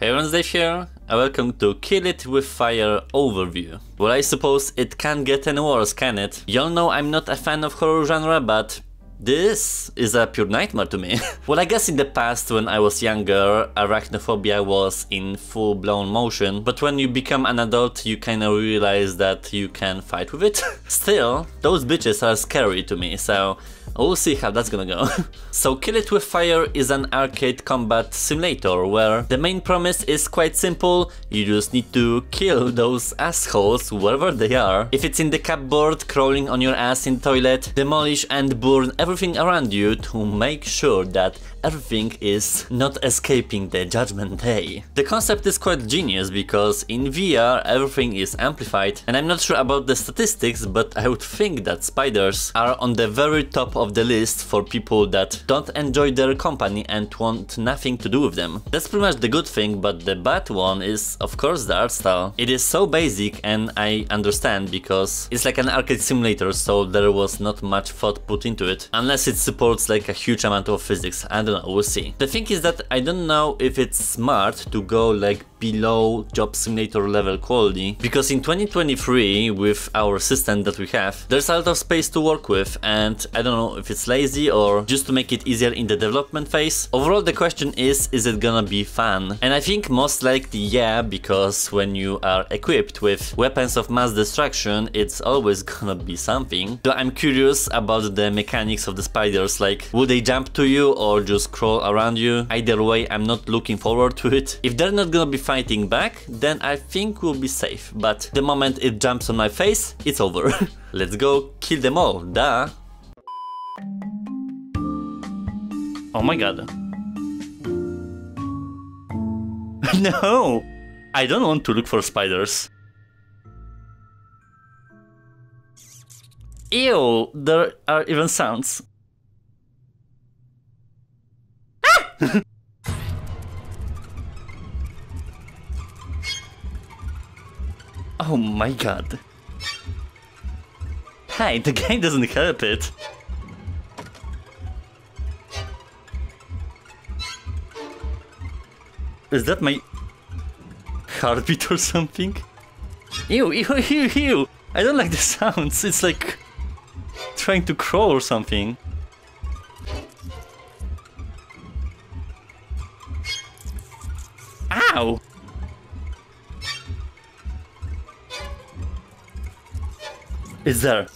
Hey everyone's Dave here, and welcome to Kill It With Fire overview. Well I suppose it can't get any worse, can it? Y'all know I'm not a fan of horror genre, but this is a pure nightmare to me. well, I guess in the past when I was younger, arachnophobia was in full-blown motion, but when you become an adult, you kinda realize that you can fight with it. Still, those bitches are scary to me, so We'll see how that's gonna go. so Kill It With Fire is an arcade combat simulator where the main premise is quite simple, you just need to kill those assholes wherever they are. If it's in the cupboard, crawling on your ass in toilet, demolish and burn everything around you to make sure that everything is not escaping the judgment day. The concept is quite genius because in VR everything is amplified and I'm not sure about the statistics but I would think that spiders are on the very top of the list for people that don't enjoy their company and want nothing to do with them. That's pretty much the good thing but the bad one is of course the art style. It is so basic and I understand because it's like an arcade simulator so there was not much thought put into it unless it supports like a huge amount of physics and don't know, we'll see. The thing is that I don't know if it's smart to go like below job simulator level quality because in 2023 with our system that we have there's a lot of space to work with and I don't know if it's lazy or just to make it easier in the development phase. Overall the question is is it gonna be fun and I think most likely yeah because when you are equipped with weapons of mass destruction it's always gonna be something. So I'm curious about the mechanics of the spiders like will they jump to you or just crawl around you? Either way I'm not looking forward to it. If they're not gonna be fighting back, then I think we'll be safe. But the moment it jumps on my face, it's over. Let's go kill them all, duh. Oh my god. no! I don't want to look for spiders. Ew, there are even sounds. Ah! Oh my god. Hey, the game doesn't help it. Is that my heartbeat or something? Ew, ew, ew, ew! I don't like the sounds, it's like trying to crawl or something. Is there.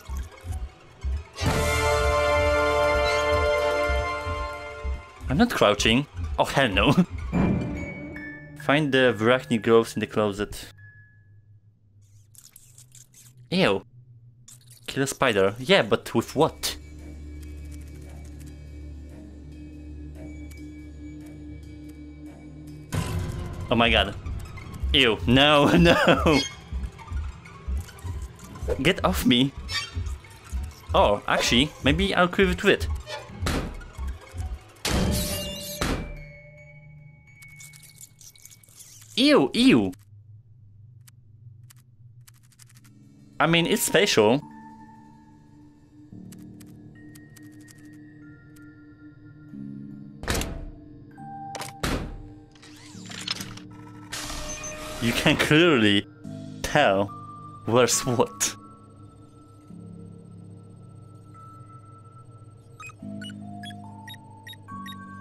I'm not crouching. Oh hell no. Find the Vrachni growths in the closet. Ew. Kill a spider. Yeah, but with what? Oh my god. Ew. No, no. Get off me! Oh, actually, maybe I'll quiver to it. Ew, ew! I mean, it's special. You can clearly tell where's what.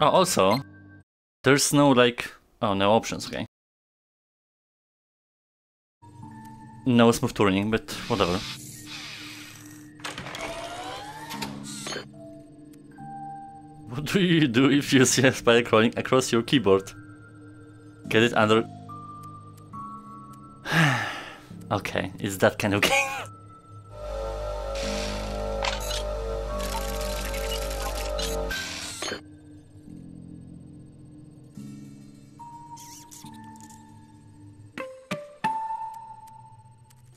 Oh, also, there's no like, oh, no options, okay. No smooth turning, but whatever. What do you do if you see a spider crawling across your keyboard? Get it under... okay, it's that kind of game.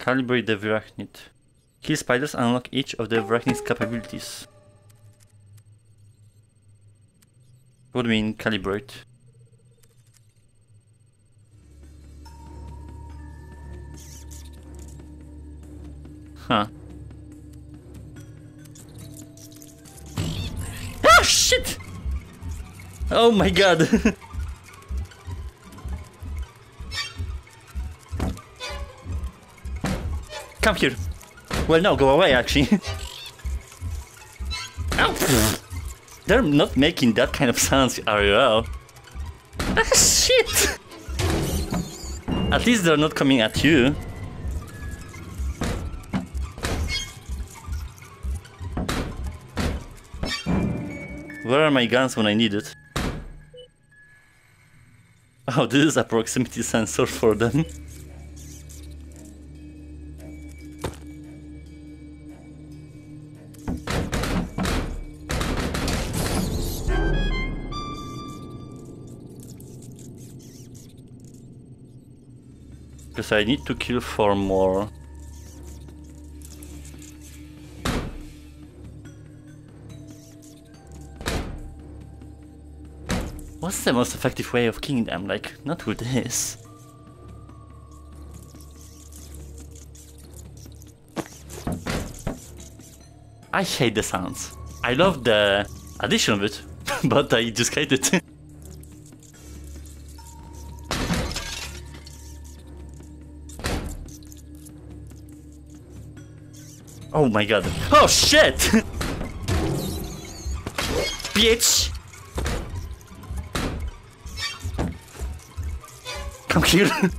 Calibrate the Vrachnid. Kill spiders unlock each of the Vrachnid's capabilities. What do you mean calibrate? Huh. Ah shit! Oh my god! Come here. Well, no, go away, actually. Ow! They're not making that kind of sounds, are you RL. Ah, shit! At least they're not coming at you. Where are my guns when I need it? Oh, this is a proximity sensor for them. Because I need to kill four more. What's the most effective way of killing them? Like, not with this. I hate the sounds. I love the addition of it, but I just hate it. oh my god. Oh shit! Bitch! Come here.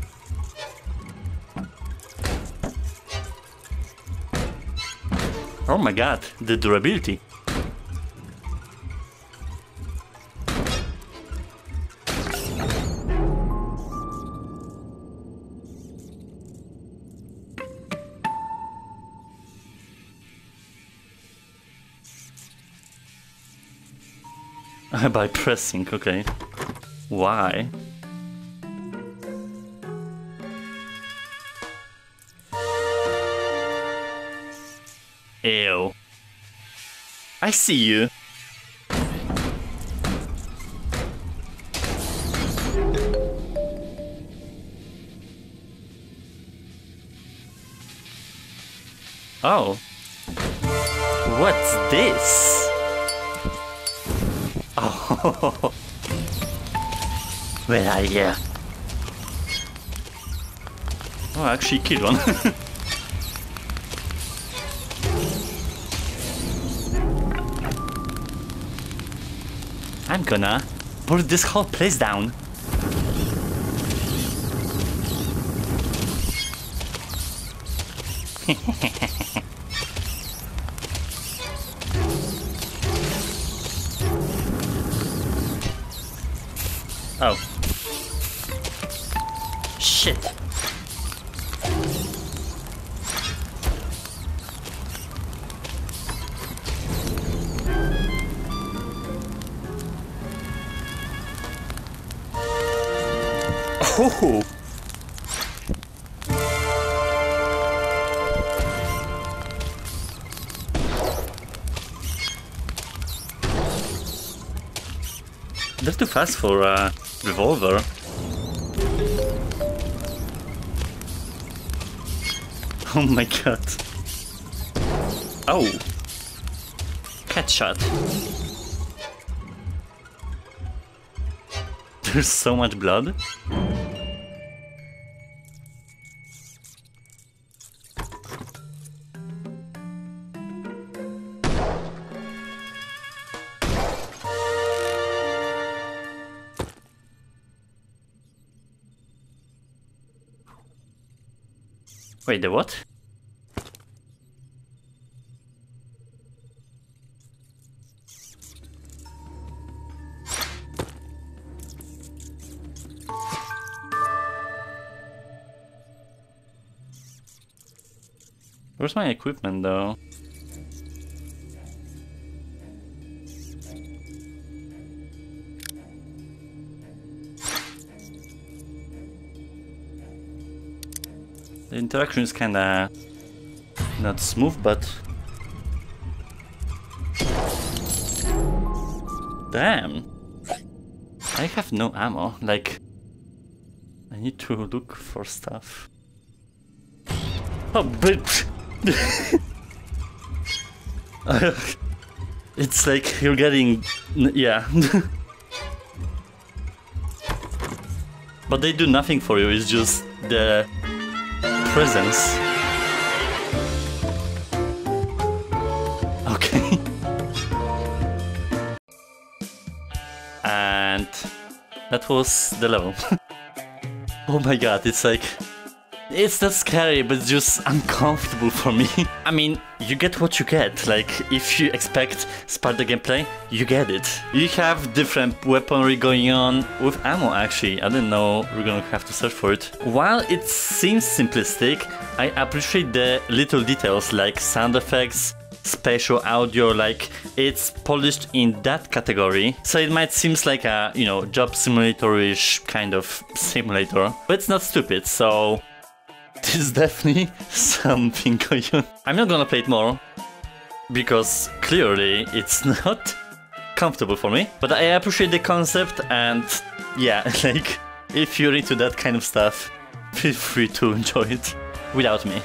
oh my god, the durability. By pressing, okay. Why? Ew. I see you. Oh. What's this? Oh. Where are you? Oh, I actually killed one. I'm gonna pull this whole place down. oh. Shit. Oh. That's too fast for a revolver. Oh my god. Oh. Cat shot. There's so much blood. Wait, the what? Where's my equipment though? The interaction is kinda not smooth, but damn, I have no ammo. Like, I need to look for stuff. Oh, but it's like you're getting, yeah. but they do nothing for you. It's just the presence. Okay. and that was the level. oh my god, it's like it's not scary, but just uncomfortable for me. I mean, you get what you get. Like, if you expect Sparta gameplay, you get it. You have different weaponry going on with ammo, actually. I didn't know we're gonna have to search for it. While it seems simplistic, I appreciate the little details like sound effects, spatial audio like it's polished in that category so it might seems like a you know job simulator-ish kind of simulator but it's not stupid so there's definitely something going on. I'm not gonna play it more because clearly it's not comfortable for me but i appreciate the concept and yeah like if you're into that kind of stuff feel free to enjoy it without me